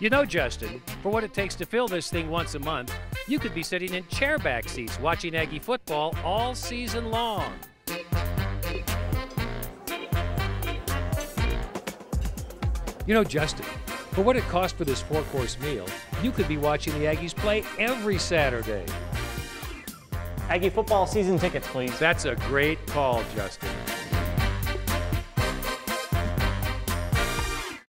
You know, Justin, for what it takes to fill this thing once a month, you could be sitting in chairback seats watching Aggie football all season long. You know, Justin, for what it costs for this four course meal, you could be watching the Aggies play every Saturday. Aggie football season tickets, please. That's a great call, Justin.